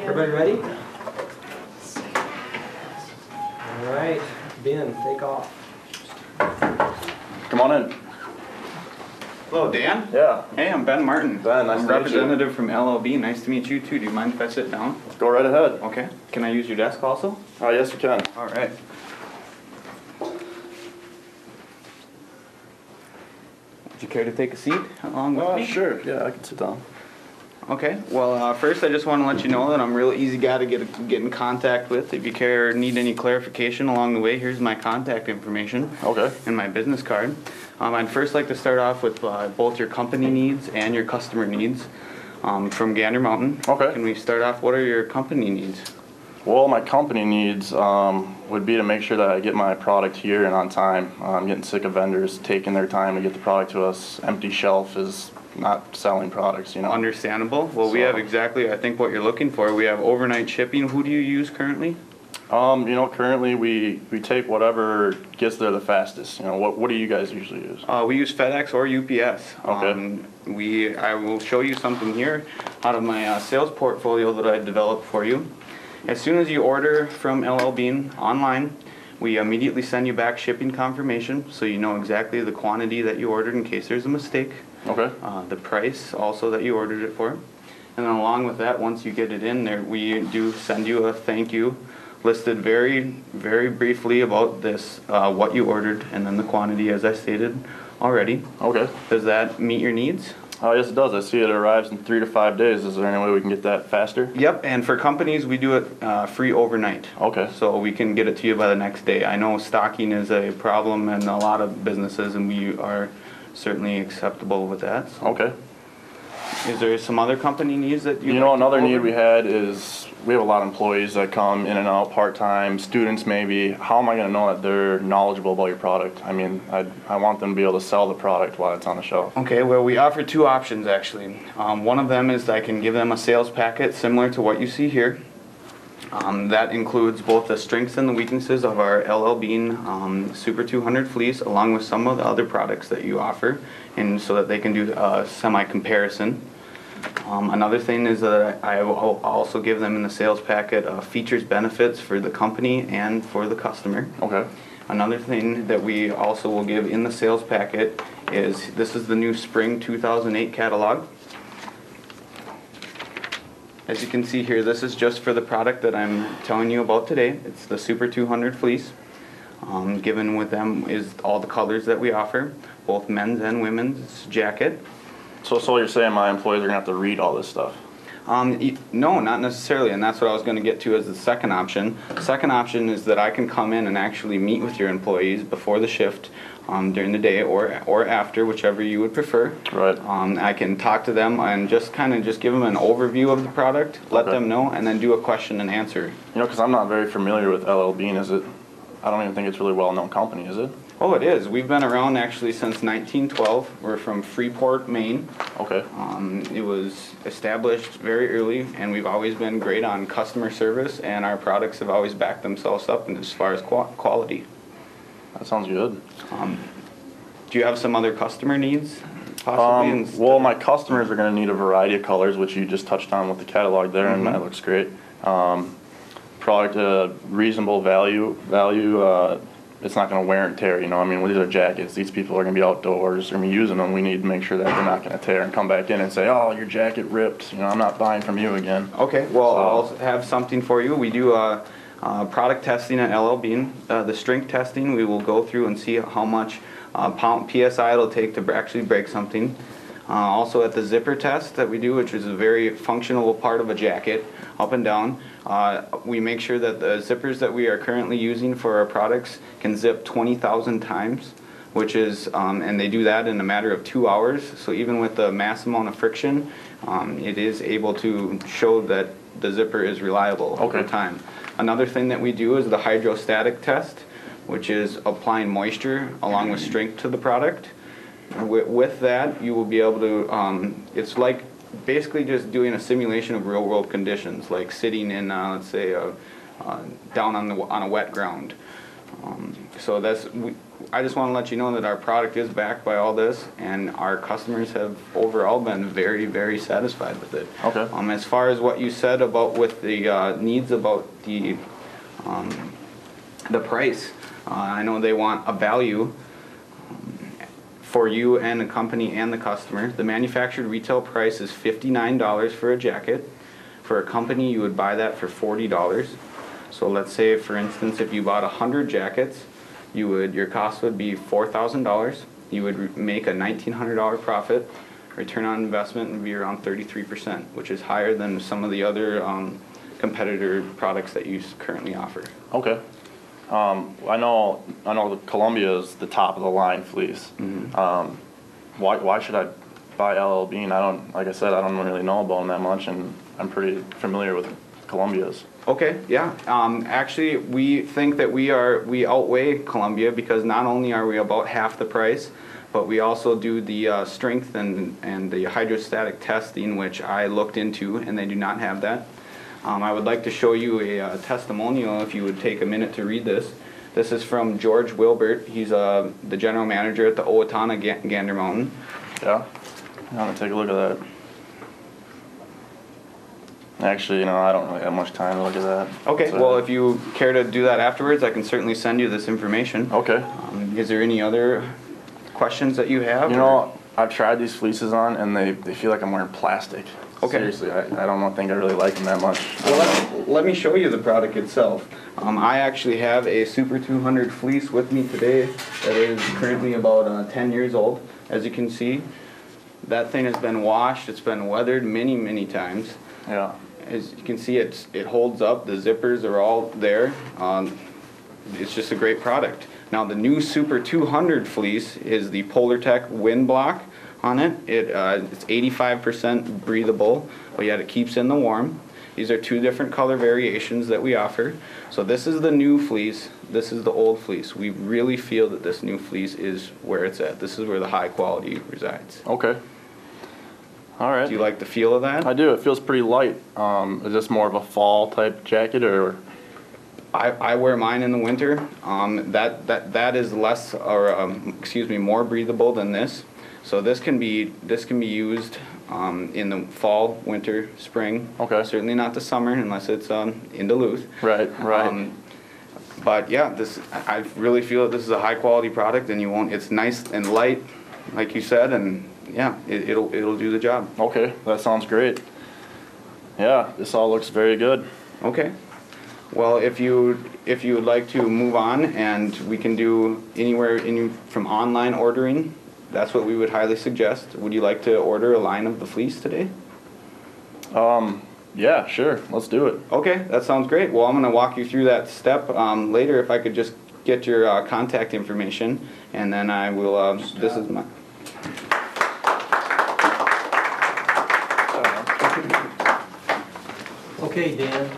Everybody ready? All right, Ben, take off. Come on in. Hello, Dan. Yeah, Hey, I'm Ben Martin. Ben, nice I'm to meet you. representative from LL Bean. Nice to meet you too. Do you mind if I sit down? go right ahead. Okay. Can I use your desk also? Oh, yes, you can. All right. Would you care to take a seat along with Oh, me? sure. Yeah, I can sit down. Okay. Well, uh, first I just want to let you know that I'm a real easy guy to get get in contact with. If you care or need any clarification along the way, here's my contact information. Okay. and my business card. Um, I'd first like to start off with uh, both your company needs and your customer needs um, from Gander Mountain. Okay. Can we start off? What are your company needs? Well, my company needs um, would be to make sure that I get my product here and on time. I'm getting sick of vendors taking their time to get the product to us. Empty shelf is not selling products, you know. Understandable. Well, we So- have exactly, I think, what you're looking for. We have overnight shipping. Who do you use currently? Um, you know, currently we, we take whatever gets there the fastest. You know, what what do you guys usually use? Uh, we use FedEx or UPS. Okay. Um, we, I will show you something here out of my uh, sales portfolio that I developed for you. As soon as you order from LL Bean online, we immediately send you back shipping confirmation, so you know exactly the quantity that you ordered in case there's a mistake. Okay. Uh, the price also that you ordered it for. And then along with that, once you get it in there, we do send you a thank you listed very, very briefly about this, uh, what you ordered, and then the quantity as I stated already. Okay. Does that meet your needs? Oh, yes, it does. I see it arrives in three to five days. Is there any way we can get that faster? Yep, and for companies, we do it uh, free overnight. Okay. So we can get it to you by the next day. I know stocking is a problem in a lot of businesses, and we are certainly acceptable with that. So Okay. Is there some other company needs that you? You know, another need we had is we have a lot of employees that come in and out part time, students maybe. How am I going to know that they're knowledgeable about your product? I mean, I, I want them to be able to sell the product while it's on the shelf. Okay, well, we offer two options actually. Um, one of them is I can give them a sales packet similar to what you see here. Um, that includes both the strengths and the weaknesses of our LL Bean um, Super 200 fleece, along with some of the other products that you offer, and so that they can do a semi comparison. Um, another thing is that I will also give them in the sales packet uh, features benefits for the company and for the customer. Okay. Another thing that we also will give in the sales packet is, this is the new spring 2008 catalog. As you can see here, this is just for the product that I'm telling you about today. It's the Super 200 fleece. Um, given with them is all the colors that we offer, both men's and women's jacket. So, so you're saying my employees are to have to read all this stuff? Um, no, not necessarily, and that's what I was going to get to as the second option. Second option is that I can come in and actually meet with your employees before the shift, um, during the day or or after, whichever you would prefer. Right. Um, I can talk to them and just kind of just give them an overview of the product, let Okay. them know, and then do a question and answer. You know, because I'm not very familiar with LL Bean. Is it? I don't even think it's a really well known company, is it? Oh, it is. We've been around actually since 1912. We're from Freeport, Maine. Okay. Um, it was established very early, and we've always been great on customer service, and our products have always backed themselves up as far as qua- quality. That sounds good. Um, do you have some other customer needs, possibly? Um, instead- well, my customers are going to need a variety of colors, which you just touched on with the catalog there, and Mhm. that looks great. Um, product uh, reasonable value. Value. Uh, it's not going to wear and tear. You know, I mean, these are jackets. These people are going to be outdoors. They're going to be using them. We need to make sure that they're not going to tear and come back in and say, "Oh, your jacket ripped." You know, I'm not buying from you again. Okay, well, So- I'll have something for you. We do uh, uh, product testing at LL Bean. Uh, the strength testing, we will go through and see how much uh, pound PSI it'll take to actually break something. Uh, also at the zipper test that we do, which is a very functional part of a jacket, up and down, uh, we make sure that the zippers that we are currently using for our products can zip 20,000 times which is, um, and they do that in a matter of two hours. So even with the mass amount of friction, um, it is able to show that the zipper is reliable over time. Another thing that we do is the hydrostatic test, which is applying moisture along with strength to the product. With, with that, you will be able to, um, it's like basically just doing a simulation of real world conditions, like sitting in, uh, let's say, uh, uh, down on, the, on a wet ground. Um, so that's, we, I just wanna let you know that our product is backed by all this, and our customers have overall been very, very satisfied with it. Okay. Um, as far as what you said about with the, uh, needs about the, um, the price, uh, I know they want a value for you and the company and the customer. The manufactured retail price is fifty-nine dollars for a jacket. For a company, you would buy that for forty dollars. So let's say, for instance, if you bought a hundred jackets, you would, your cost would be four thousand dollars. You would make a nineteen hundred dollar profit. Return on investment would be around thirty-three percent, which is higher than some of the other, um, competitor products that you currently offer. Okay. Um, I know, I know Columbia is the top of the line fleece. Um, why, why should I buy LL Bean? I don't, like I said, I don't really know about them that much and I'm pretty familiar with Columbia's. Okay, yeah. Um, actually, we think that we are, we outweigh Columbia because not only are we about half the price, but we also do the uh, strength and, and the hydrostatic testing, which I looked into, and they do not have that. Um, I would like to show you a uh, testimonial if you would take a minute to read this. This is from George Wilbert. He's uh, the general manager at the Owatonna Ga- Gander Mountain. Yeah? I'm gonna take a look at that. Actually, you know, I don't really have much time to look at that. Okay, So- well, if you care to do that afterwards, I can certainly send you this information. Okay. Um, Is there any other questions that you have? You know, I've tried these fleeces on and they, they feel like I'm wearing plastic. Okay. Seriously, I, I don't think I really like them that much. Well, let, let me show you the product itself. Um, I actually have a Super 200 fleece with me today that is currently about uh, 10 years old. As you can see, that thing has been washed, it's been weathered many, many times. Yeah. As you can see, it's, it holds up, the zippers are all there. Um, it's just a great product. Now, the new Super 200 fleece is the Polartec Windbloc on it. It, uh, it's 85% breathable, but yet it keeps in the warm. These are two different color variations that we offer. So this is the new fleece, this is the old fleece. We really feel that this new fleece is where it's at. This is where the high quality resides. Okay. All right. Do you like the feel of that? I do. It feels pretty light. Um, is this more of a fall type jacket or? I, I wear mine in the winter. Um, that, that, that is less, or, um, excuse me, more breathable than this. So this can be, this can be used, um, in the fall, winter, spring. Okay. Certainly not the summer unless it's, um, in Duluth. Right, right. Um, But yeah, this, I really feel that this is a high quality product and you won't, it's nice and light, like you said, and yeah, it, it'll, it'll do the job. Okay, that sounds great. Yeah, this all looks very good. Okay. Well, if you, if you would like to move on and we can do anywhere in, from online ordering, that's what we would highly suggest. Would you like to order a line of the fleece today? Um, yeah, sure. Let's do it. Okay, that sounds great. Well, I'm gonna walk you through that step, um, later if I could just get your, uh, contact information and then I will, uh, this is my, Okay, Dan,